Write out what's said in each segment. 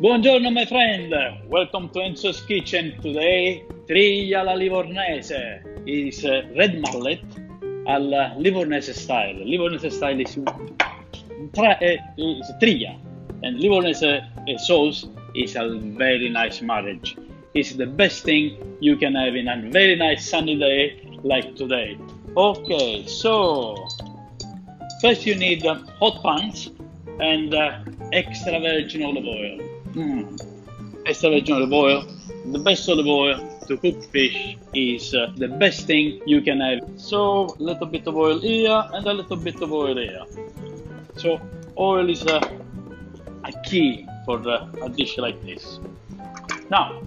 Buongiorno my friend, welcome to Enzo's Kitchen. Today, triglia alla livornese is uh, red mullet al livornese style. Livornese style is, tra- uh, is triglia and livornese uh, sauce is a very nice marriage. It's the best thing you can have in a very nice sunny day like today. Okay, so first you need uh, hot pans and uh, extra virgin olive oil. Mm. Extra olive oil. The best olive oil to cook fish is uh, the best thing you can have. So a little bit of oil here and a little bit of oil here. So oil is a, a key for uh, a dish like this. Now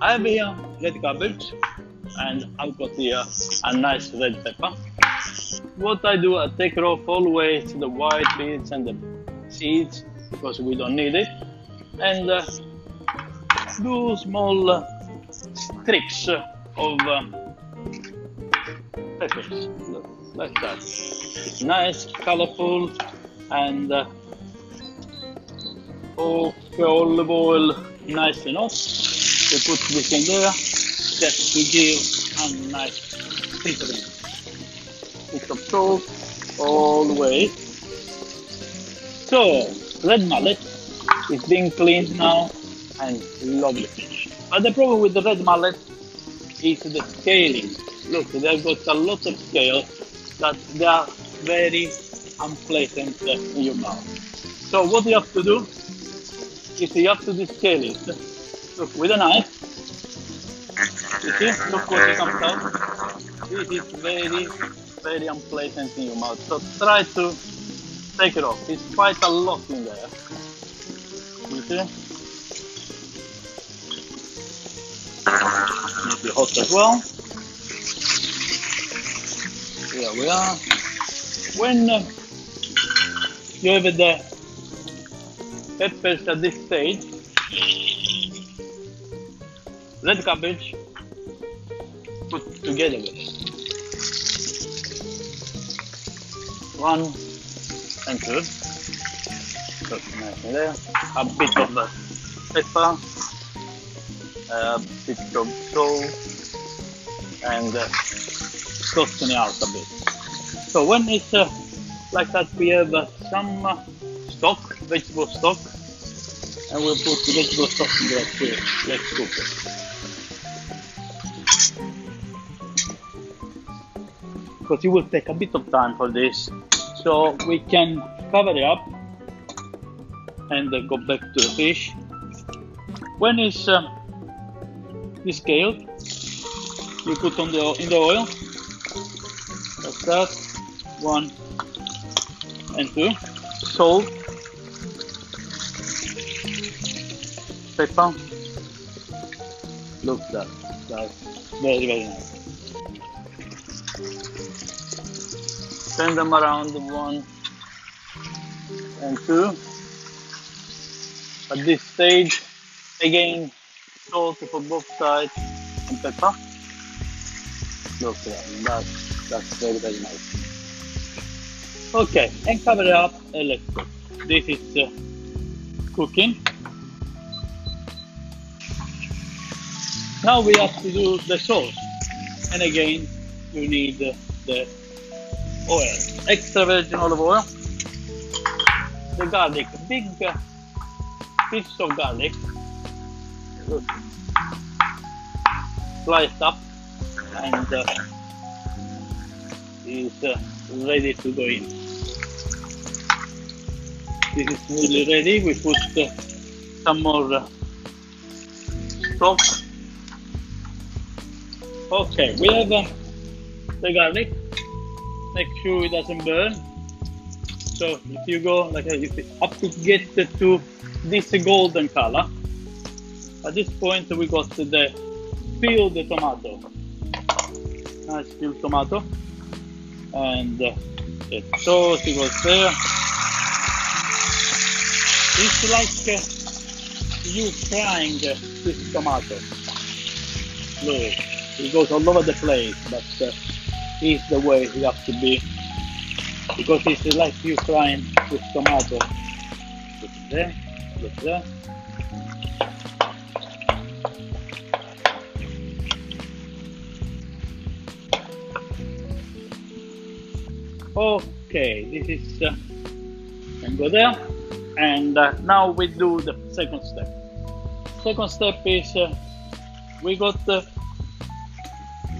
I have here red cabbage and I've got here a nice red pepper. What I do, I take it off always the way to the white bits and the seeds because we don't need it, and uh, do small uh, strips of uh, peppers like that. Nice, colorful, and uh, okay, olive oil nice enough. We put this in there just to give a nice seasoning. Bit of salt all the way. So, red mullet is being cleaned now and lovely. But the problem with the red mullet is the scaling. Look, they've got a lot of scales that they are very unpleasant in your mouth. So what you have to do is you have to descale it. Look, with a knife. You see? Look what it comes out. This is very, very unpleasant in your mouth. So try to take it off. It's quite a lot in there. You see? Maybe hot as well. Here we are. When uh, you have the peppers at this stage, red cabbage put together with it. One and two. There. A bit of the pepper, a bit of salt, and uh, it out a bit. So when it's uh, like that, we have uh, some uh, stock, vegetable stock, and we'll put the vegetable stock in there too. Let's cook it. Because it will take a bit of time for this, so we can cover it up and uh, go back to the fish. When it's uh, descaled, you put on the in the oil. That's that. One and two. Salt, pepper. Look that. That's very very nice. Turn them around one and two. At this stage, again, salt for both sides and pepper. Look at that. That's, that's very, very nice. Okay, and cover it up and let's go. This is uh, cooking. Now we have to do the sauce. And again, you need uh, the oil. Extra virgin olive oil. The garlic, big uh, piece of garlic. Sliced up and uh, is uh, ready to go in. This is nearly ready. We put uh, some more uh, stock. Okay, we have uh, the garlic. Make sure it doesn't burn. So if you go like if up to get to this golden color, at this point we got the peeled tomato. Nice peeled tomato. And uh, the sauce goes there. It's like uh, you frying this tomato. Look, it goes all over the place, but uh, it's the way it has to be. Because it's like you frying this tomato. Put it there. Okay, this is uh, and go there. And uh, now we do the second step. Second step is uh, we got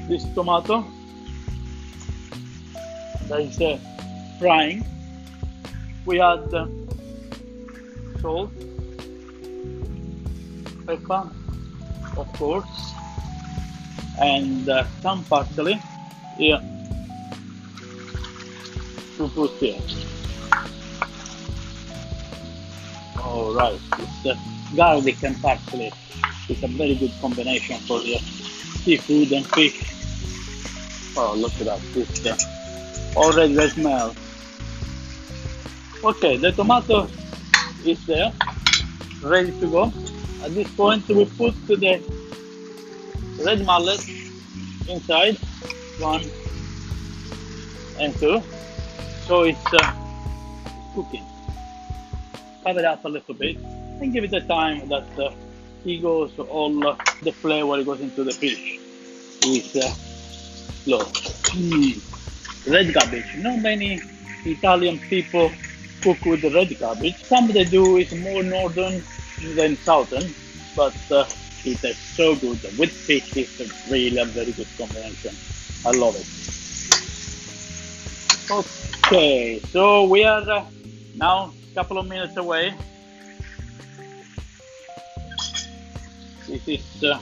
this tomato that is uh, frying. We add salt, of course, and uh, some parsley here to here. All right, it's uh, garlic and parsley. It's a very good combination for the seafood and fish. Oh, look at that! It's uh, already the smell. Okay, the tomato is there, ready to go. At this point, we put the red mullet inside, one and two. So it's uh, cooking. Cover it up a little bit and give it the time that uh, he goes all uh, the flavor goes into the fish. Is uh, look, mm, red cabbage. Not many Italian people cook with red cabbage. Some they do is more northern than southern, but uh, it is so good. With fish, it's a really a very good combination. I love it. Okay, so we are uh, now a couple of minutes away. This is uh,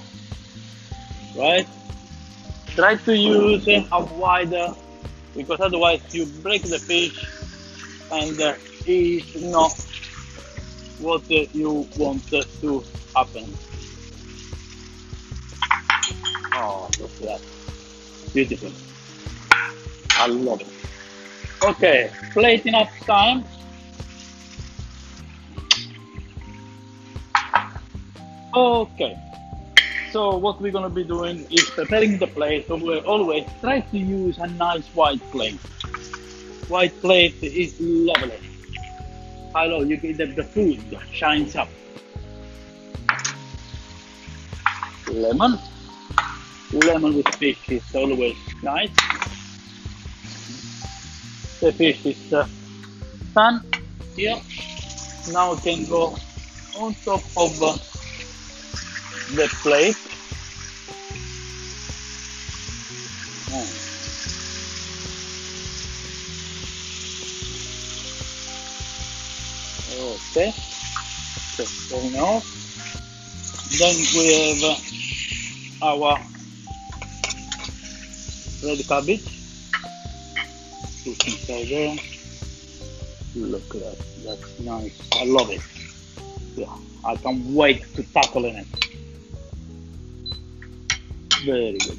right. Try to use uh, a wider because otherwise you break the fish and uh, it's not what you want to happen. Oh, look at that. Beautiful. I love it. Okay, plating up time. Okay, so what we're gonna be doing is preparing the plate. So we always try to use a nice white plate. White plate is lovely hello, you, the, the food shines up. Lemon. Lemon with fish is always nice. The fish is uh, done here. Now can go on top of uh, the plate. Oh. 7 just going off then we have our red cabbage. Put inside there look at that. That's nice. I love it. Yeah i can't wait to tackle in it. Very good.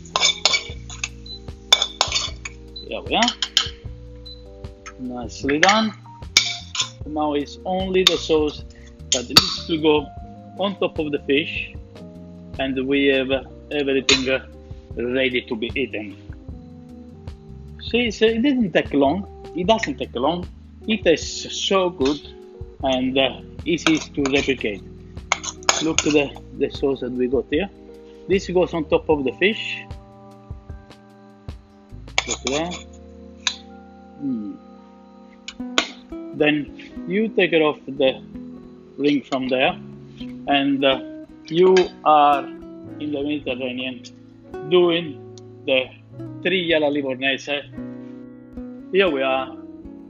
There we are. Nicely done. Now it's only the sauce that needs to go on top of the fish, and we have everything ready to be eaten. See, so it didn't take long. It doesn't take long. It tastes so good and uh, easy to replicate. Look at the, the sauce that we got here. This goes on top of the fish. Look that. Mm. Then you take it off the ring from there, and uh, you are in the Mediterranean doing the triglia alla livornese. Here we are.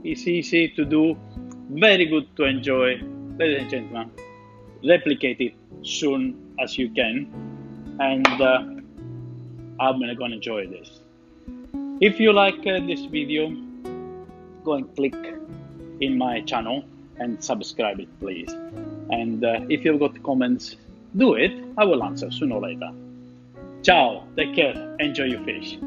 It's easy to do, very good to enjoy. Ladies and gentlemen, replicate it soon as you can, and uh, I'm gonna enjoy this. If you like uh, this video, go and click in my channel and subscribe it, please. And uh, if you've got comments, do it. I will answer sooner or later. Ciao. Take care. Enjoy your fish.